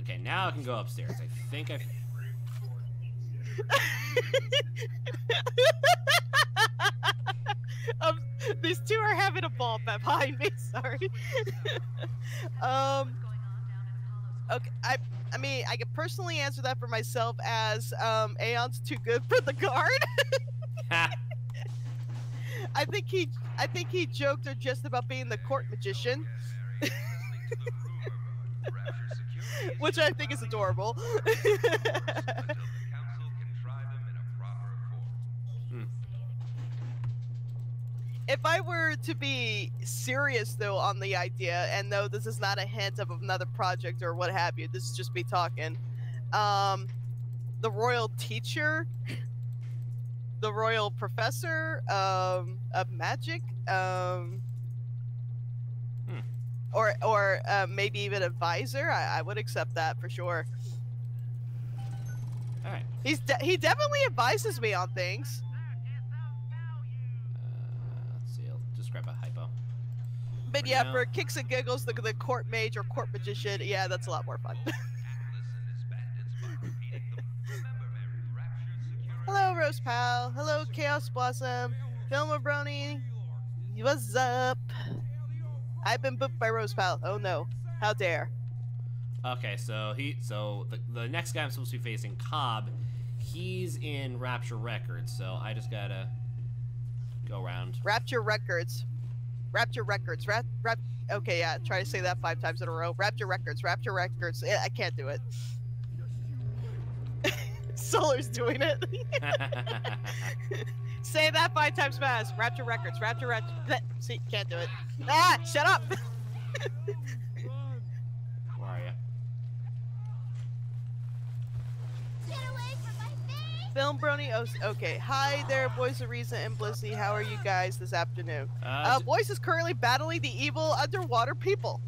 Okay, now I can go upstairs. I think I. um, these two are having a ball behind me. Sorry. um. Okay, I. I mean, I can personally answer that for myself as um, Aeon's too good for the guard. I think he, I think he joked or just about being the court magician, which I think is adorable. if I were to be serious though on the idea, and though this is not a hint of another project or what have you, this is just me talking. Um, the royal teacher, the royal professor um, of magic, um. Or or uh, maybe even advisor. I, I would accept that for sure. All right. He's de- he definitely advises me on things. Uh, let's see. I'll just grab a hypo. But For yeah, now. for kicks and giggles, the, the court mage or court magician, yeah, that's a lot more fun. Hello, Rose Pal. Hello, Chaos Blossom. Filmer Brony. What's up? I've been booked by Rose Pal. Oh no. How dare. Okay, so he so the, the next guy I'm supposed to be facing, Cobb, he's in Rapture Records, so I just gotta go around. Rapture Records. Rapture Records. Rap, rap. Okay, yeah. Try to say that five times in a row. Rapture Records. Rapture Records. Yeah, I can't do it. Solar's doing it. say that five times fast. Rapture Records. Rapture Records. See, can't do it. Ah, shut up. Where are you? Film Brony. Oh, okay. Hi there, boys of Risa and Blissy. How are you guys this afternoon? Uh, Uh, Boys is currently battling the evil underwater people.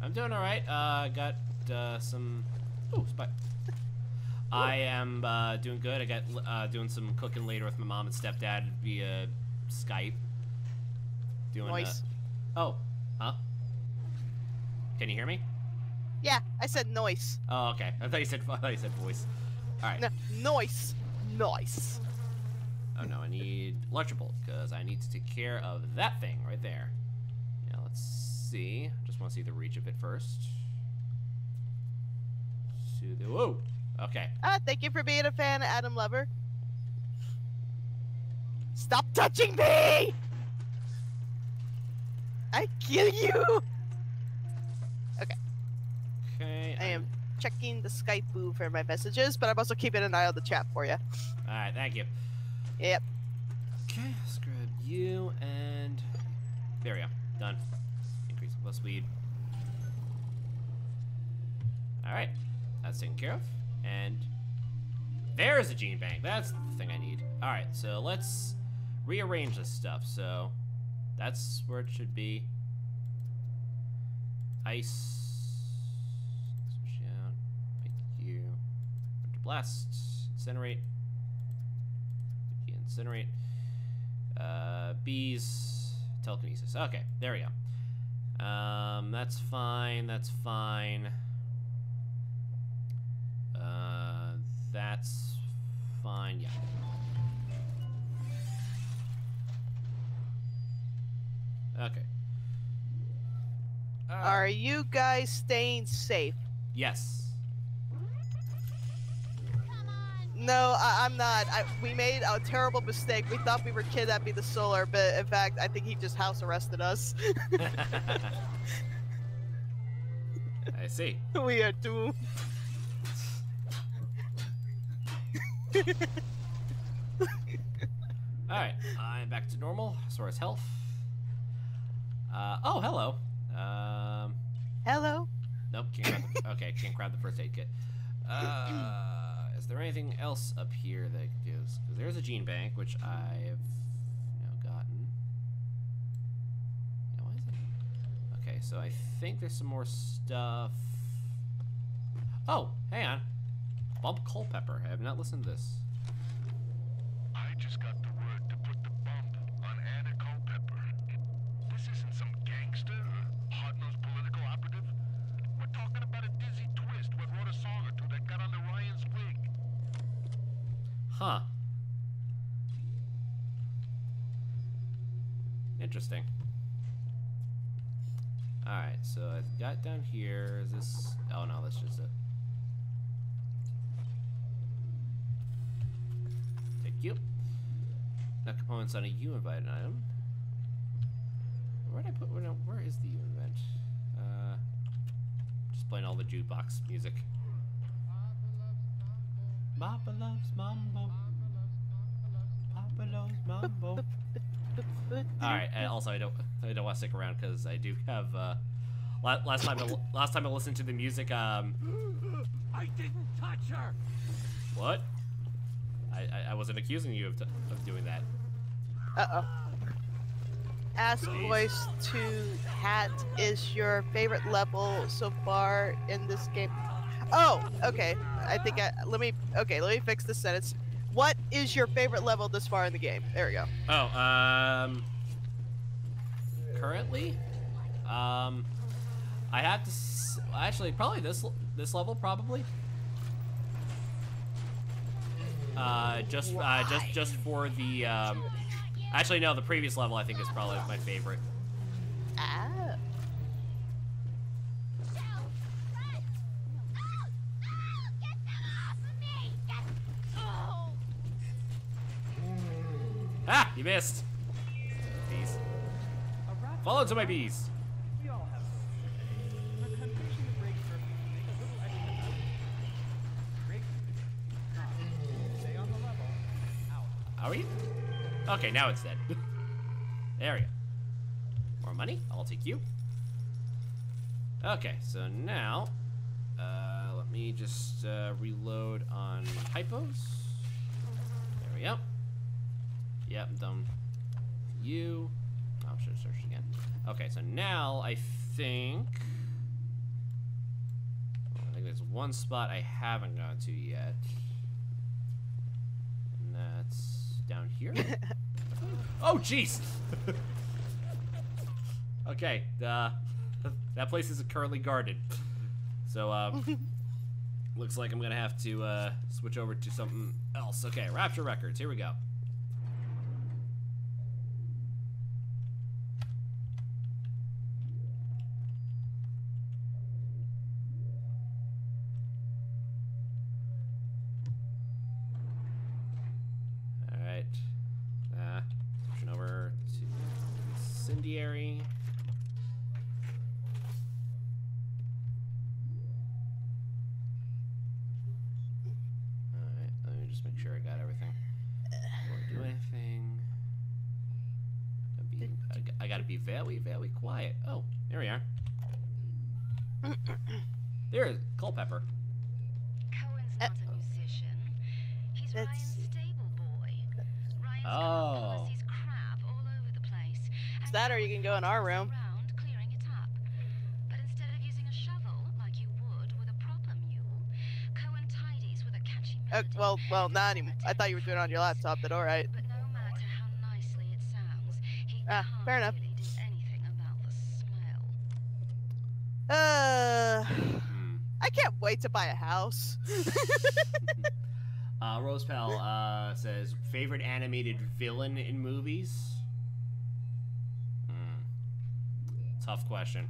I'm doing all right. Uh, got uh, some. Oh, spy. I am uh, doing good. I got uh, doing some cooking later with my mom and stepdad via Skype. Doing. uh, Noise. oh, huh? Can you hear me? Yeah, I said noise. Oh, okay. I thought you said. I thought you said voice. All right. No, noise. Noise. Oh no, I need electrical because I need to take care of that thing right there. Yeah, let's see. Just want to see the reach of it first. To the whoa. Okay. Ah, thank you for being a fan, Adam Lover. Stop touching me! I kill you! Okay. Okay. I am checking the Skype boo for my messages, but I'm also keeping an eye on the chat for you. All right. Thank you. Yep. Okay. Let's grab you and there we go. Done. Increase the speed. All right. That's taken care of. And there's a gene bank. That's the thing I need. All right. So let's rearrange this stuff. So that's where it should be. Ice. Switch out. Make you. Blast. Incinerate. Incinerate. Uh, bees. Telekinesis. Okay, there we go. Um, that's fine. That's fine. Uh, that's fine. Yeah. Okay. Uh, Are you guys staying safe? Yes. No, I, I'm not. I, we made a terrible mistake. We thought we were kidnapping the Solar, but in fact, I think he just house arrested us. I see. we are doomed. Alright, I'm back to normal. Sora's health. Uh, oh, hello. Um, Hello. nope, can't grab the, okay, can't grab the first aid kit. Uh, is there anything else up here that gives? Because there's a gene bank, which I have now gotten. Yeah, why is it? Okay, so I think there's some more stuff. Oh, hang on. Bump Culpepper. I have not listened to this. I just got the word to put the bump on Anna Culpepper. This isn't some gangster or hard-nosed political operative. We're talking about a dizzy twist what wrote a song or two that got under Ryan's wig. Huh. Interesting. Alright, so I've got down here. Is this. Oh no, that's just it. You. Now components on a U-Invent item. Where did I put. Where, no, where is the U event? Uh, just playing all the jukebox music. Papa loves mambo. Papa loves mambo. All right. And also, I don't. I don't want to stick around because I do have. Uh, last time. I, last time I listened to the music. Um. I didn't touch her. What? I, I, I wasn't accusing you of, of doing that. Uh oh. Ask voice to hat is your favorite level so far in this game. Oh, okay. I think I let me okay. Let me fix this sentence. What is your favorite level this far in the game? There we go. Oh. Um. Currently, um, I have to. S- actually, probably this this level probably. Uh, just uh, just just for the um. Actually, no. The previous level I think is probably my favorite. Ah. Ah, you missed. Bees. Follow to my bees. Okay, now it's dead. there we go. More money? I'll take you. Okay, so now, uh, let me just uh, reload on hypos. There we go. Yep, I'm done. You. Oh, should have searched again. Okay, so now I think. I think there's one spot I haven't gone to yet. And that's down here. oh, jeez! okay, uh, that place isn't currently guarded. So, uh, looks like I'm gonna have to uh, switch over to something else. Okay, Rapture Records, here we go. Alright. Uh, switching over to Incendiary. Alright, let me just make sure I got everything. Before I do anything. I, be, I, g- I gotta be very, very quiet. Oh, there we are. there is Culpepper. Cohen's Uh, not a musician. He's That's- Ryan's stable boy. Ryan's got Oh. policies crap all over the place. It's that or you can go in our room. around clearing it up. But instead of using a shovel like you would with a proper mule, Cohen tidies with Uh, well, well, not anymore. I thought you were doing it on your laptop, but all right. But no matter how nicely it sounds, he Ah, can't fair enough. really do anything about the smell. Uh, Hmm. I can't wait to buy a house. Uh, Rosepel uh, says favorite animated villain in movies. Hmm. Tough question.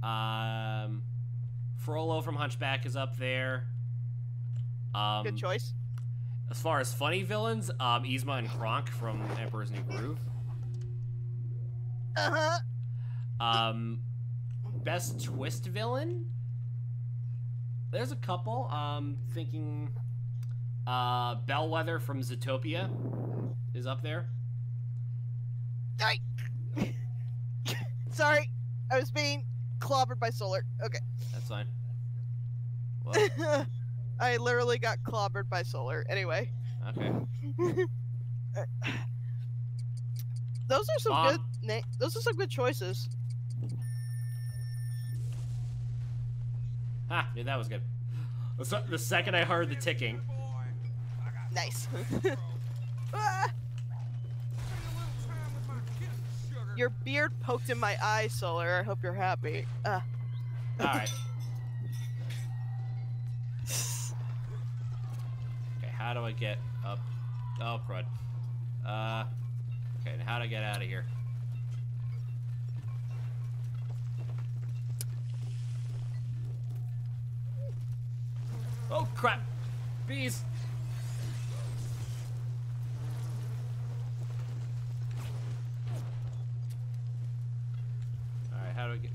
Um, Frollo from Hunchback is up there. Um, Good choice. As far as funny villains, um, Yzma and Kronk from Emperor's New Groove. Uh huh. Um, best twist villain. There's a couple. Um, thinking, uh, Bellwether from Zootopia is up there. Sorry. Sorry, I was being clobbered by solar. Okay. That's fine. I literally got clobbered by solar. Anyway, Okay. those are some Mom. good. Na- those are some good choices. Ah, knew that was good. The The second I heard the ticking, Nice. Ah! Your beard poked in my eye, Solar. I hope you're happy. Uh, Alright. Okay, how do I get up? Oh, crud. Uh, okay, now how do I get out of here? Oh, crap! Bees! Alright, how do I get...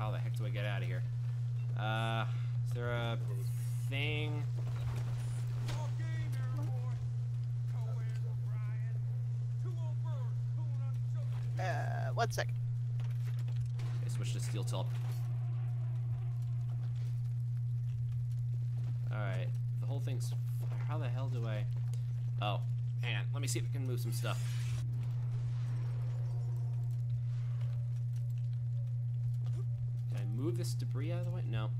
How the heck do I get out of here? Uh, is there a thing? Uh, one second. Okay, switch to steel tip. Alright, the whole thing's... How the hell do I... Oh, hang on. Let me see if I can move some stuff. Can I move this debris out of the way? No.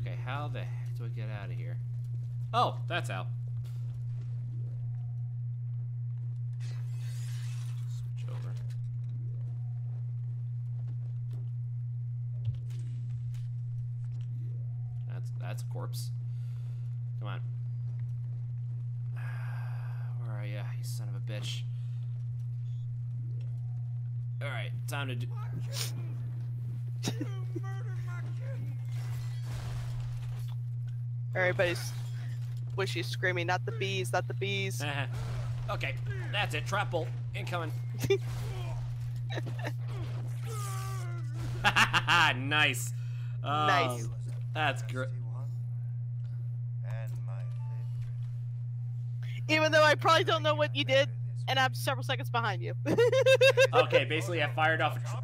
Okay, how the heck do I get out of here? Oh, that's how. Switch over. That's that's a corpse. Come on. Where are you, you son of a bitch? All right, time to do. Everybody's wishy screaming, not the bees, not the bees. okay, that's it. Trap bolt incoming. nice. Oh, Nice. That's great. Even though I probably don't know what you did, and I'm several seconds behind you. Okay, basically I fired off. A tra-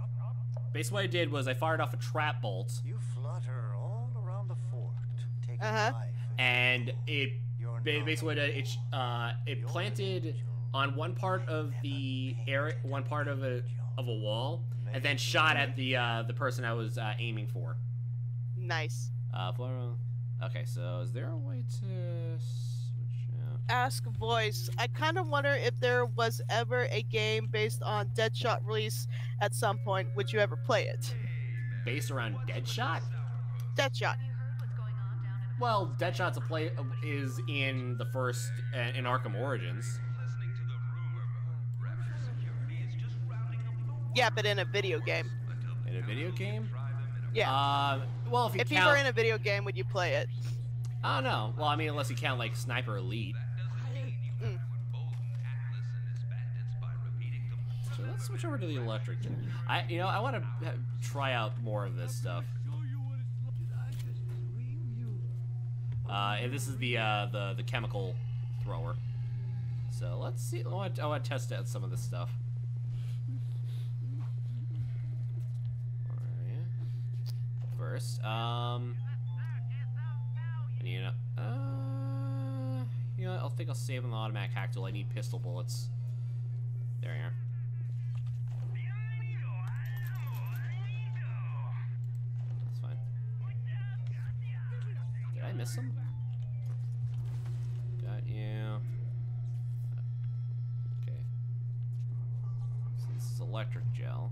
basically, what I did was I fired off a trap bolt, You flutter all around the fort, taking Uh-huh. and it You're ba- not basically what it it, uh, it planted on one part of the area, one part of a of a wall, and then shot at the uh, the person I was uh, aiming for. nice. Uh, Flora- okay, so is there a way to switch out? Ask voice. I kind of wonder if there was ever a game based on Deadshot release at some point. Would you ever play it? based around Deadshot? Deadshot. Well, Deadshot's a play uh, is in the first uh, in Arkham Origins. Yeah, but in a video game. In a video game? Yeah. Uh, well, if you if you were in a video game, would you play it? I don't know. Well, I mean, unless you count like Sniper Elite. Mm. So let's switch over to the electric. I, you know, I want to try out more of this stuff. Uh, and this is the uh, the the chemical thrower. So let's see. I want, I want to test out some of this stuff. First, um, and you know, uh, you know, I think I'll save on the automatic hack tool. I need pistol bullets. There you are. electric gel.